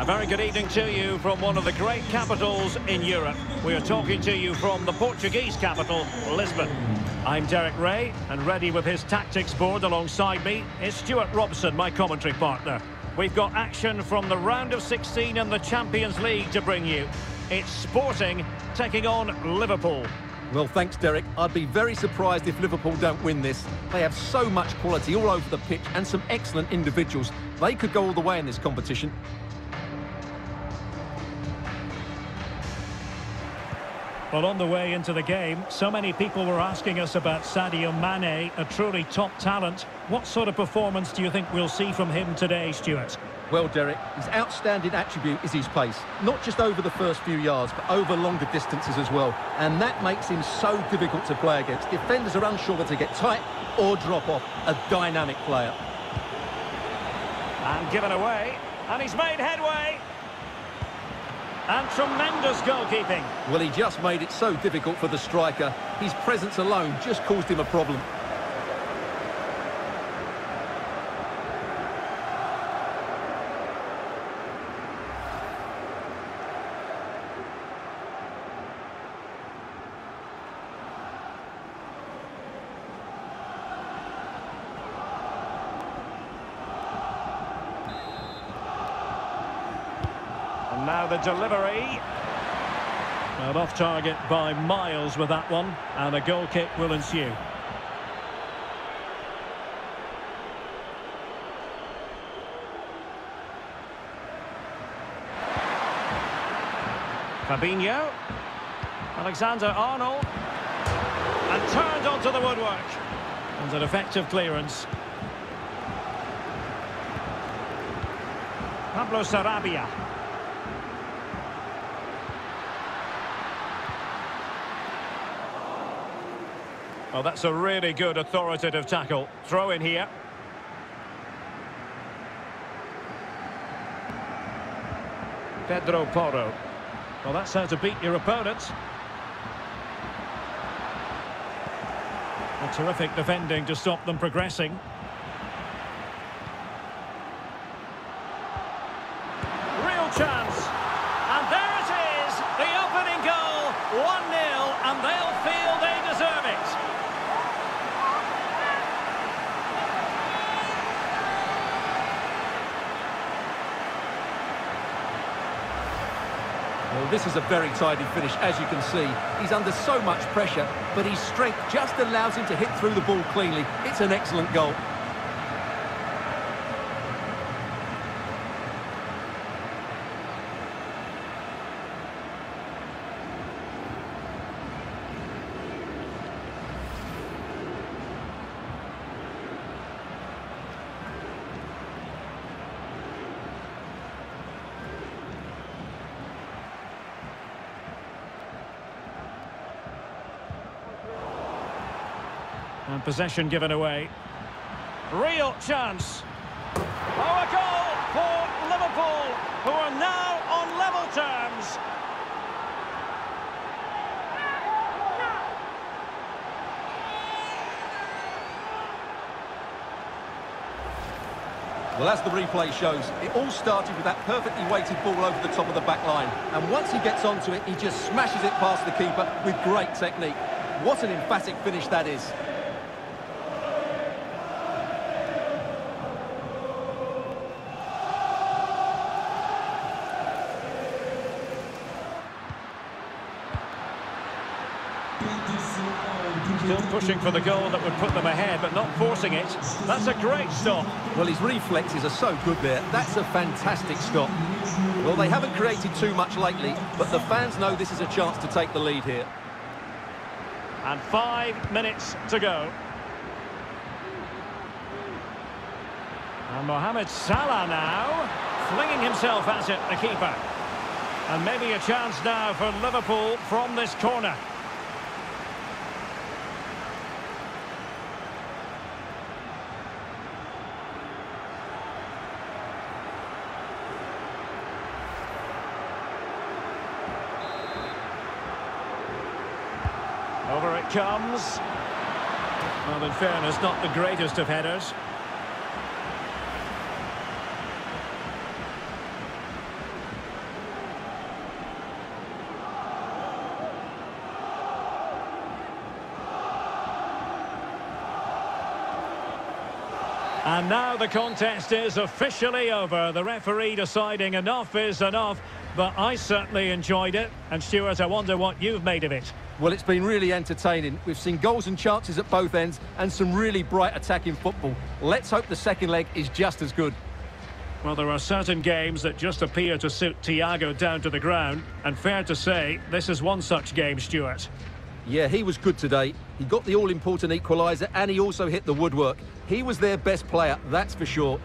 A very good evening to you from one of the great capitals in Europe. We are talking to you from the Portuguese capital, Lisbon. I'm Derek Rae, and ready with his tactics board alongside me is Stewart Robson, my commentary partner. We've got action from the round of 16 in the Champions League to bring you. It's Sporting taking on Liverpool. Well, thanks, Derek. I'd be very surprised if Liverpool don't win this. They have so much quality all over the pitch and some excellent individuals. They could go all the way in this competition. Well, on the way into the game, so many people were asking us about Sadio Mane, a truly top talent. What sort of performance do you think we'll see from him today, Stewart? Well, Derek, his outstanding attribute is his pace. Not just over the first few yards, but over longer distances as well. And that makes him so difficult to play against. Defenders are unsure whether to get tight or drop off. A dynamic player. And given away. And he's made headway. And tremendous goalkeeping. Well, he just made it so difficult for the striker. His presence alone just caused him a problem. Now the delivery. Well, off target by miles with that one. And a goal kick will ensue. Fabinho. Alexander Arnold. And turned onto the woodwork. And an effective clearance. Pablo Sarabia. Well, that's a really good authoritative tackle. Throw in here. Pedro Porro. Well, that's how to beat your opponent. A terrific defending to stop them progressing. Real chance. And there it is, the opening goal. 1-0, and they'll feel they deserve it. Well, this is a very tidy finish, as you can see. He's under so much pressure, but his strength just allows him to hit through the ball cleanly. It's an excellent goal. And possession given away. Real chance. Oh, a goal for Liverpool, who are now on level terms. Well, as the replay shows, it all started with that perfectly weighted ball over the top of the back line. And once he gets onto it, he just smashes it past the keeper with great technique. What an emphatic finish that is. Still pushing for the goal that would put them ahead, but not forcing it. That's a great stop. Well, his reflexes are so good there. That's a fantastic stop. Well, they haven't created too much lately, but the fans know this is a chance to take the lead here. And five minutes to go. And Mohamed Salah now, flinging himself at it, the keeper. And maybe a chance now for Liverpool from this corner. comes. Well, in fairness, not the greatest of headers. And now the contest is officially over. The referee deciding enough is enough but I certainly enjoyed it. And Stewart, I wonder what you've made of it. Well, it's been really entertaining. We've seen goals and chances at both ends and some really bright attacking football. Let's hope the second leg is just as good. Well, there are certain games that just appear to suit Thiago down to the ground. And fair to say, this is one such game, Stewart. Yeah, he was good today. He got the all-important equaliser and he also hit the woodwork. He was their best player, that's for sure.